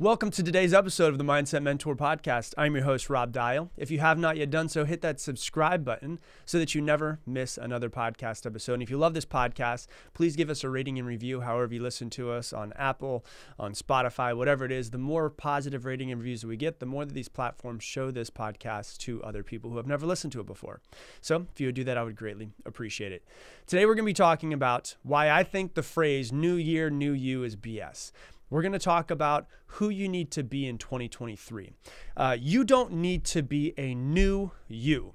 Welcome to today's episode of the Mindset Mentor Podcast. I'm your host, Rob Dial. If you have not yet done so, hit that subscribe button so that you never miss another podcast episode. And if you love this podcast, please give us a rating and review, however you listen to us on Apple, on Spotify, whatever it is. The more positive rating and reviews that we get, the more that these platforms show this podcast to other people who have never listened to it before. So if you would do that, I would greatly appreciate it. Today, we're going to be talking about why I think the phrase New Year, New You is BS. We're going to talk about who you need to be in 2023. Uh, you don't need to be a new you.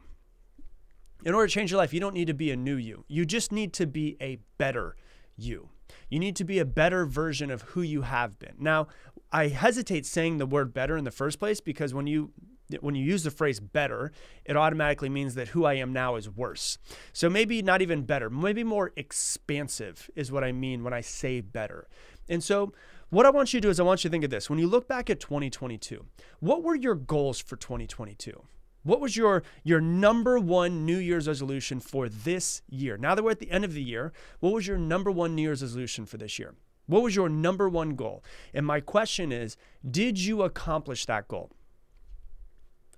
In order to change your life, you don't need to be a new you. You just need to be a better you. You need to be a better version of who you have been. Now, I hesitate saying the word better in the first place because when you when you use the phrase better, it automatically means that who I am now is worse. So maybe not even better, maybe more expansive is what I mean when I say better. And so what I want you to do is I want you to think of this. When you look back at 2022, what were your goals for 2022? What was your your number one New Year's resolution for this year? Now that we're at the end of the year, what was your number one New Year's resolution for this year? What was your number one goal? And my question is, did you accomplish that goal?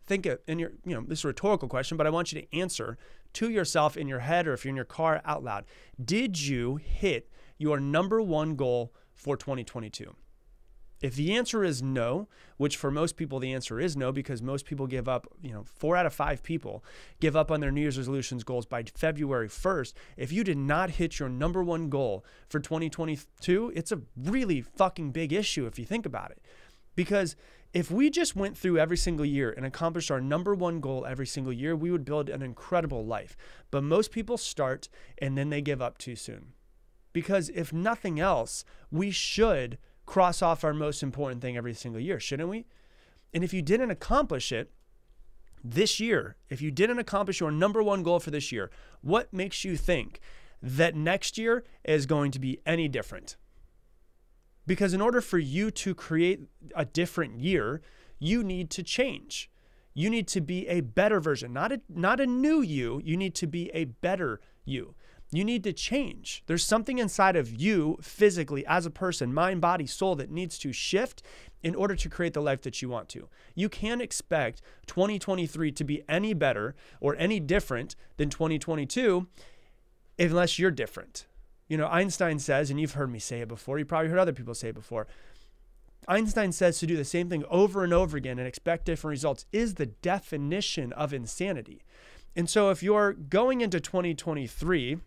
Think it in your, you know, this is a rhetorical question, but I want you to answer to yourself in your head or if you're in your car out loud. Did you hit your number one goal for 2022? If the answer is no, which for most people the answer is no because most people give up, you know, 4 out of 5 people give up on their New Year's resolutions goals by February 1st. If you did not hit your number 1 goal for 2022, it's a really fucking big issue if you think about it. Because if we just went through every single year and accomplished our number one goal every single year, we would build an incredible life. But most people start and then they give up too soon. Because if nothing else, we should cross off our most important thing every single year, shouldn't we? And if you didn't accomplish it this year, if you didn't accomplish your number one goal for this year, what makes you think that next year is going to be any different? Because in order for you to create a different year, you need to change. You need to be a better version, not a not a new you, you need to be a better you. You need to change. There's something inside of you physically as a person, mind, body, soul that needs to shift in order to create the life that you want to. You can't expect 2023 to be any better or any different than 2022 unless you're different. You know, Einstein says, and you've heard me say it before, you probably heard other people say it before. Einstein says to do the same thing over and over again and expect different results is the definition of insanity. And so if you're going into 2023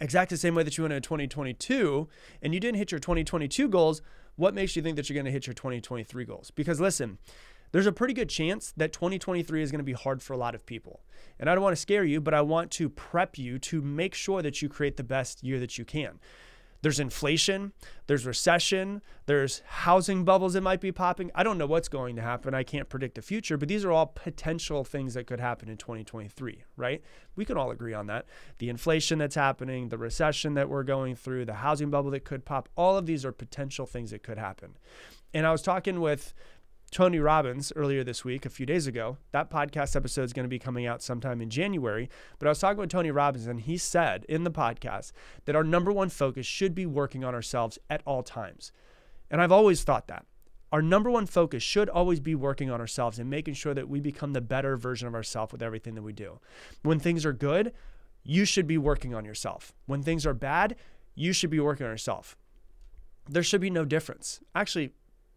exactly the same way that you went into 2022 and you didn't hit your 2022 goals, what makes you think that you're going to hit your 2023 goals? Because listen, there's a pretty good chance that 2023 is going to be hard for a lot of people. And I don't want to scare you, but I want to prep you to make sure that you create the best year that you can. There's inflation, there's recession, there's housing bubbles that might be popping. I don't know what's going to happen. I can't predict the future, but these are all potential things that could happen in 2023, right? We can all agree on that. The inflation that's happening, the recession that we're going through, the housing bubble that could pop, all of these are potential things that could happen. And I was talking with Tony Robbins earlier this week, a few days ago. That podcast episode is going to be coming out sometime in January. But I was talking with Tony Robbins, and he said in the podcast that our number one focus should be working on ourselves at all times. And I've always thought that. Our number one focus should always be working on ourselves and making sure that we become the better version of ourselves with everything that we do. When things are good, you should be working on yourself. When things are bad, you should be working on yourself. There should be no difference. Actually,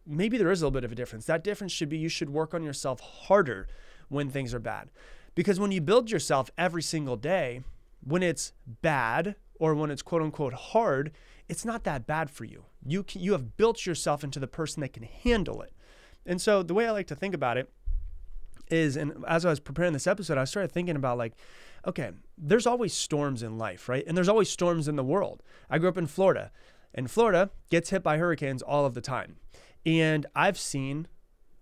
maybe there is a little bit of a difference. That difference should be you should work on yourself harder when things are bad. Because when you build yourself every single day, when it's bad or when it's quote unquote hard, it's not that bad for you. You can, you have built yourself into the person that can handle it. And so the way I like to think about it is and as I was preparing this episode, I started thinking about like okay, there's always storms in life, right? And there's always storms in the world. I grew up in Florida, and Florida gets hit by hurricanes all of the time. And I've seen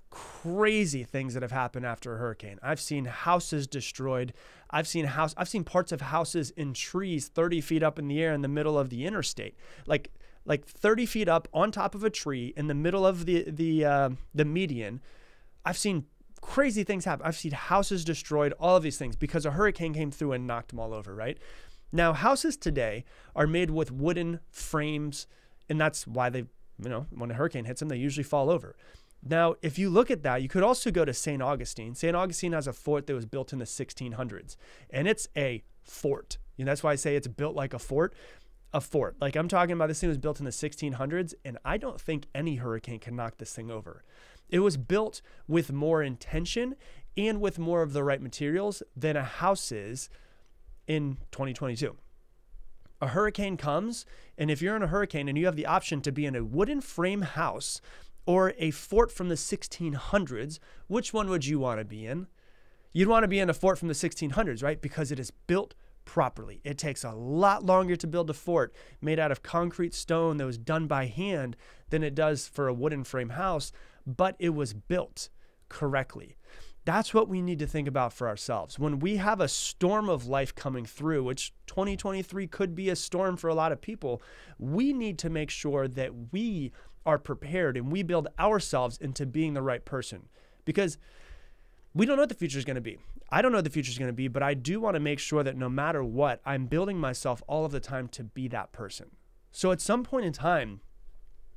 crazy things that have happened after a hurricane. I've seen houses destroyed. I've seen house I've seen parts of houses in trees 30 feet up in the air in the middle of the interstate. Like like 30 feet up on top of a tree in the middle of the the uh, the median. I've seen crazy things happen. I've seen houses destroyed, all of these things because a hurricane came through and knocked them all over, right? Now, houses today are made with wooden frames, and that's why they you know, when a hurricane hits them, they usually fall over. Now, if you look at that, you could also go to St. Augustine. St. Augustine has a fort that was built in the 1600s, and it's a fort. Know, that's why I say it's built like a fort. A fort. Like I'm talking about, this thing was built in the 1600s, and I don't think any hurricane can knock this thing over. It was built with more intention and with more of the right materials than a house is in 2022. A hurricane comes, and if you're in a hurricane and you have the option to be in a wooden frame house or a fort from the 1600s, which one would you want to be in? You'd want to be in a fort from the 1600s, right? Because it is built properly. It takes a lot longer to build a fort made out of concrete stone that was done by hand than it does for a wooden frame house, but it was built correctly. That's what we need to think about for ourselves. When we have a storm of life coming through, which 2023 could be a storm for a lot of people, we need to make sure that we are prepared and we build ourselves into being the right person because we don't know what the future is going to be. I don't know what the future is going to be, but I do want to make sure that no matter what, I'm building myself all of the time to be that person. So at some point in time,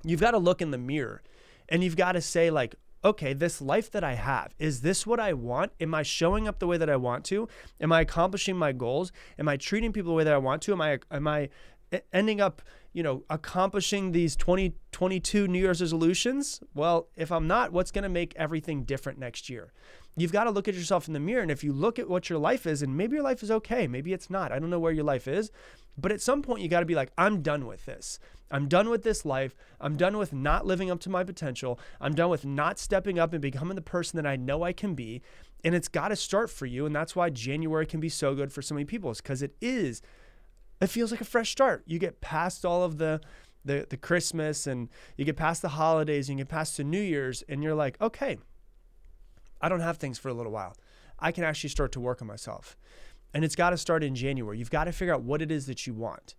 you've got to look in the mirror and you've got to say, like, okay, this life that I have, is this what I want? Am I showing up the way that I want to? Am I accomplishing my goals? Am I treating people the way that I want to? Am I am I ending up, you know, accomplishing these 2022 New Year's resolutions? Well, if I'm not, what's going to make everything different next year? You've got to look at yourself in the mirror. And if you look at what your life is, and maybe your life is okay, maybe it's not. I don't know where your life is. But at some point, you got to be like, I'm done with this. I'm done with this life. I'm done with not living up to my potential. I'm done with not stepping up and becoming the person that I know I can be. And it's got to start for you. And that's why January can be so good for so many people, is because it is it feels like a fresh start. You get past all of the the the Christmas and you get past the holidays and you get past the New Year's and you're like, okay, I don't have things for a little while. I can actually start to work on myself. And it's got to start in January. You've got to figure out what it is that you want.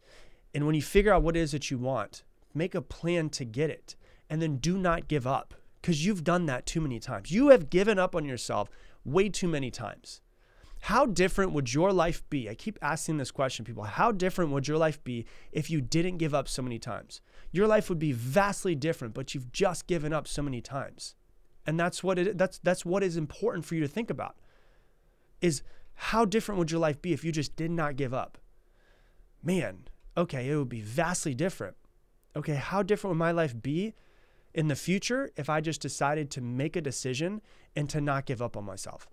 And when you figure out what it is that you want, make a plan to get it. And then do not give up because you've done that too many times. You have given up on yourself way too many times. How different would your life be? I keep asking this question, people. How different would your life be if you didn't give up so many times? Your life would be vastly different, but you've just given up so many times. And that's what it that's that's what is important for you to think about. Is how different would your life be if you just did not give up? Man, okay, it would be vastly different. Okay, how different would my life be in the future if I just decided to make a decision and to not give up on myself?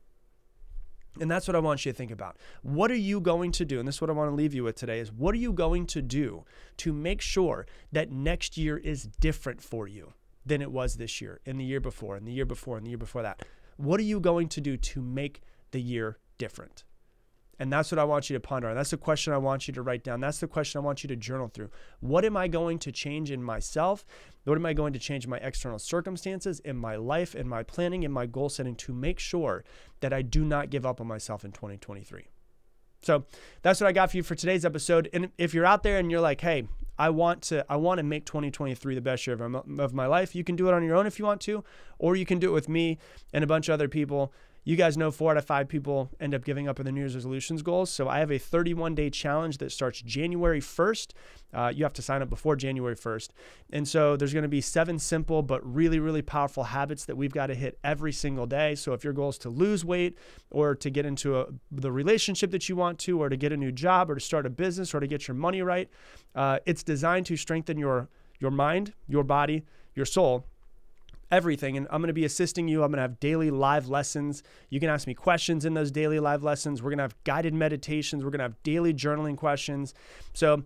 And that's what I want you to think about. What are you going to do? And this is what I want to leave you with today is what are you going to do to make sure that next year is different for you than it was this year, and the year before, and the year before, and the year before that? What are you going to do to make the year different? And that's what I want you to ponder on. That's the question I want you to write down. That's the question I want you to journal through. What am I going to change in myself? What am I going to change in my external circumstances, in my life, in my planning, in my goal setting to make sure that I do not give up on myself in 2023? So that's what I got for you for today's episode. And if you're out there and you're like, hey, I want to I want to make 2023 the best year of my life, you can do it on your own if you want to, or you can do it with me and a bunch of other people. You guys know four out of five people end up giving up on their New Year's resolutions goals. So I have a 31 day challenge that starts January 1st. Uh, you have to sign up before January 1st. And so there's going to be seven simple but really, really powerful habits that we've got to hit every single day. So if your goal is to lose weight or to get into a, the relationship that you want to, or to get a new job, or to start a business, or to get your money right, uh, it's designed to strengthen your your mind, your body, your soul everything. And I'm going to be assisting you. I'm going to have daily live lessons. You can ask me questions in those daily live lessons. We're going to have guided meditations. We're going to have daily journaling questions. So,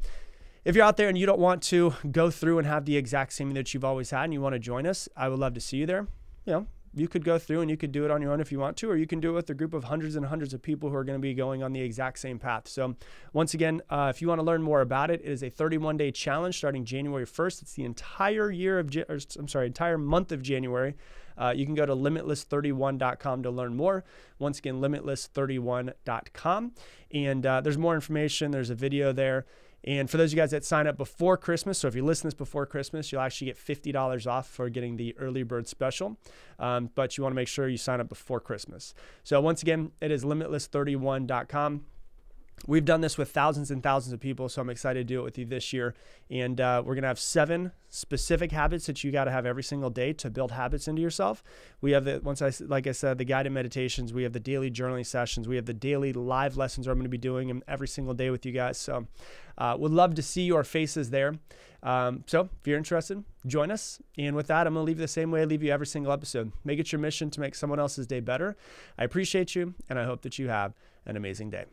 if you're out there and you don't want to go through and have the exact same that you've always had and you want to join us, I would love to see you there. You know, you could go through and you could do it on your own if you want to, or you can do it with a group of hundreds and hundreds of people who are going to be going on the exact same path. So, once again, uh, if you want to learn more about it, it is a 31 day challenge starting January 1st. It's the entire year of, or, I'm sorry, entire month of January. Uh, you can go to limitless31.com to learn more. Once again, limitless31.com. And uh, there's more information, there's a video there. And for those of you guys that sign up before Christmas, so if you listen to this before Christmas, you'll actually get $50 off for getting the early bird special. Um, but you want to make sure you sign up before Christmas. So once again, it is limitless31.com. We've done this with thousands and thousands of people, so I'm excited to do it with you this year. And uh, we're gonna have seven specific habits that you got to have every single day to build habits into yourself. We have the once I like I said the guided meditations. We have the daily journaling sessions. We have the daily live lessons. I'm going to be doing them every single day with you guys. So, uh, would love to see your faces there. Um, so, if you're interested, join us. And with that, I'm going to leave you the same way I leave you every single episode. Make it your mission to make someone else's day better. I appreciate you, and I hope that you have an amazing day.